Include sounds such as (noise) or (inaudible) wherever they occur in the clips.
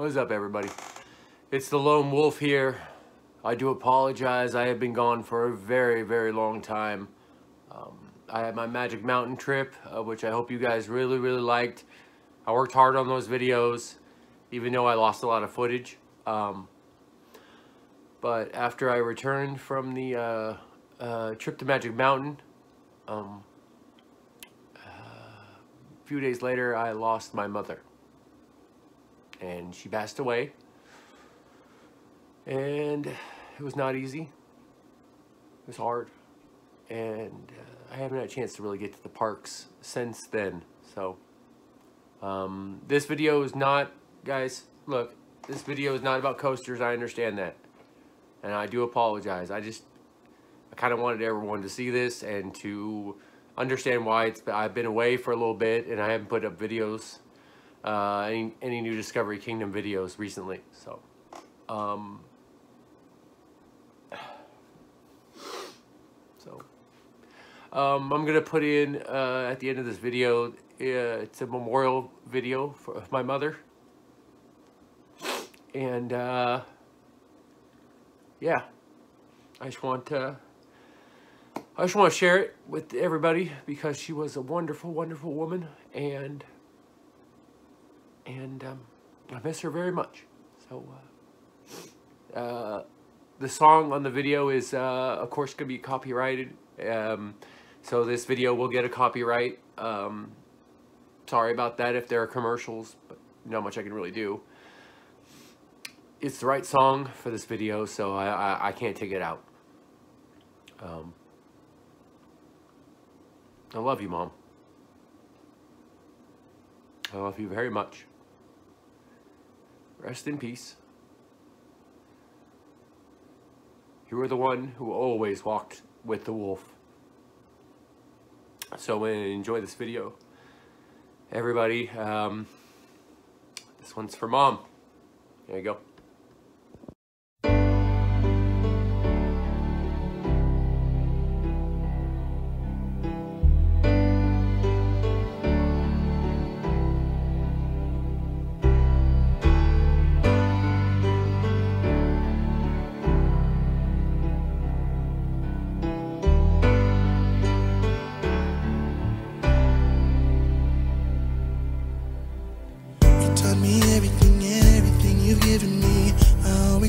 What is up, everybody? It's the Lone Wolf here. I do apologize. I have been gone for a very, very long time. Um, I had my Magic Mountain trip, uh, which I hope you guys really, really liked. I worked hard on those videos, even though I lost a lot of footage. Um, but after I returned from the uh, uh, trip to Magic Mountain, um, uh, a few days later, I lost my mother. And she passed away. And it was not easy. It was hard. And uh, I haven't had a chance to really get to the parks since then. So, um, this video is not, guys, look, this video is not about coasters. I understand that. And I do apologize. I just, I kind of wanted everyone to see this and to understand why it's, I've been away for a little bit and I haven't put up videos, uh, any, any new Discovery Kingdom videos recently. So, um, (sighs) so, um, I'm going to put in, uh, at the end of this video, uh, it's a memorial video for my mother. And, uh, yeah, I just want to, I just want to share it with everybody because she was a wonderful, wonderful woman, and and um, I miss her very much. So, uh, uh, the song on the video is, uh, of course, going to be copyrighted. Um, so this video will get a copyright. Um, sorry about that if there are commercials, but not much I can really do it's the right song for this video, so I, I, I can't take it out. Um, I love you, Mom. I love you very much. Rest in peace. You were the one who always walked with the wolf. So enjoy this video. Everybody, um, this one's for Mom. There you go.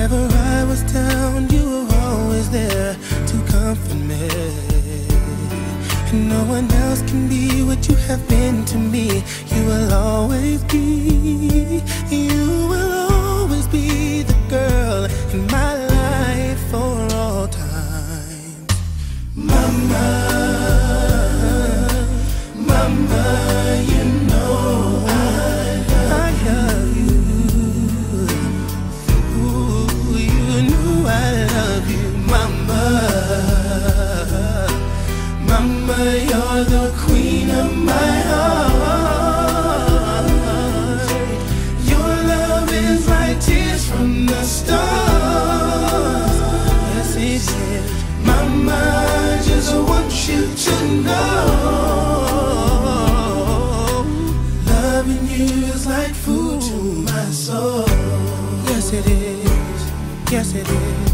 Whenever I was down, you were always there to comfort me. And no one else can be what you have been to me. You will always be, you will always be the girl in my life for all time. Mama. Mama, you're the queen of my heart. Your love is tears from the. Yes, it is. Mama, just want you to know. Loving you is like food to my soul. Yes, it is. Yes, it is.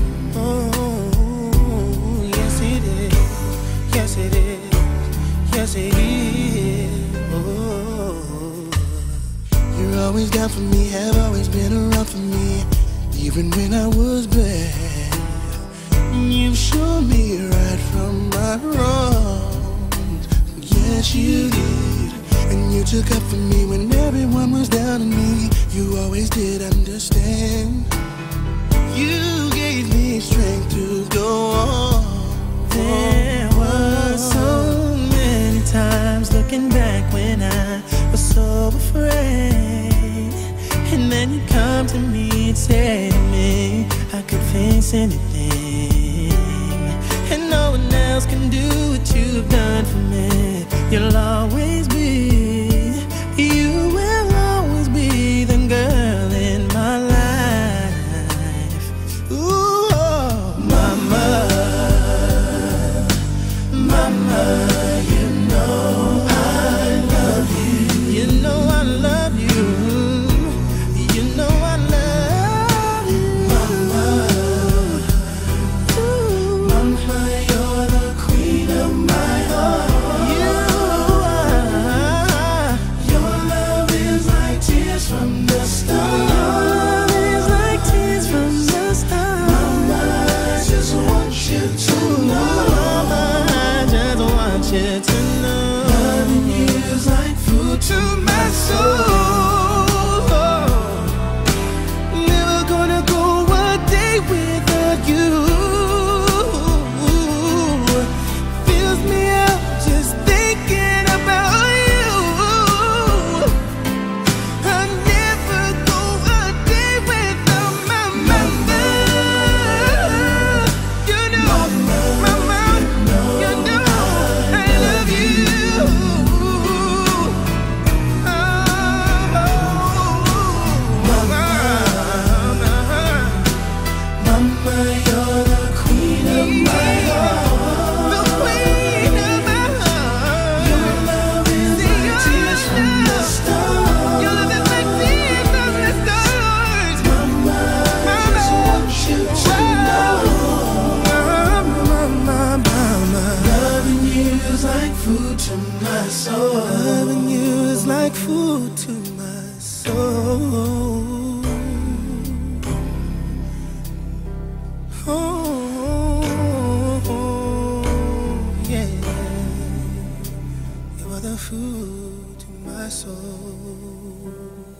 always down for me, have always been around for me, even when I was bad. You showed me right from my wrongs. Yes, you did. And you took up for me when everyone was down on me. You always did understand. You gave me strength to go on. There was so many times looking back when I was so afraid come to me and tell me I could face anything. Loving you is like food to my soul. Oh, yeah. You are the food to my soul.